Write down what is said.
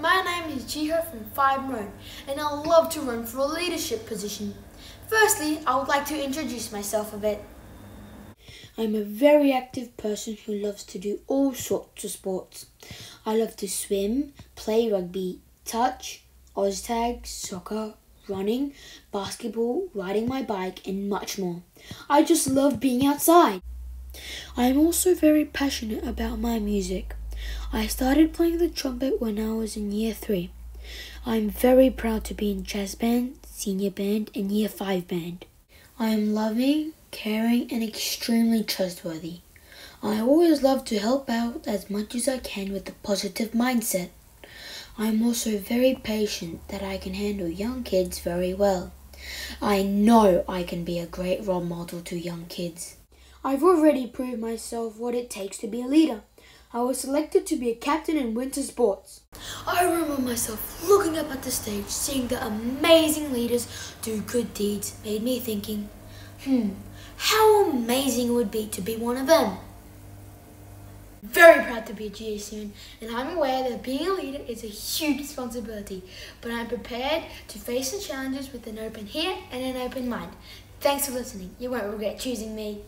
My name is Jiho from Five Road, and I love to run for a leadership position. Firstly, I would like to introduce myself a bit. I'm a very active person who loves to do all sorts of sports. I love to swim, play rugby, touch, Oztag, soccer, running, basketball, riding my bike, and much more. I just love being outside. I am also very passionate about my music. I started playing the trumpet when I was in year 3. I am very proud to be in jazz band, senior band, and year 5 band. I am loving, caring, and extremely trustworthy. I always love to help out as much as I can with a positive mindset. I am also very patient that I can handle young kids very well. I know I can be a great role model to young kids. I've already proved myself what it takes to be a leader. I was selected to be a captain in winter sports. I remember myself looking up at the stage, seeing the amazing leaders do good deeds, made me thinking, hmm, how amazing it would be to be one of them. Very proud to be a GACN, and I'm aware that being a leader is a huge responsibility, but I'm prepared to face the challenges with an open heart and an open mind. Thanks for listening. You won't regret choosing me.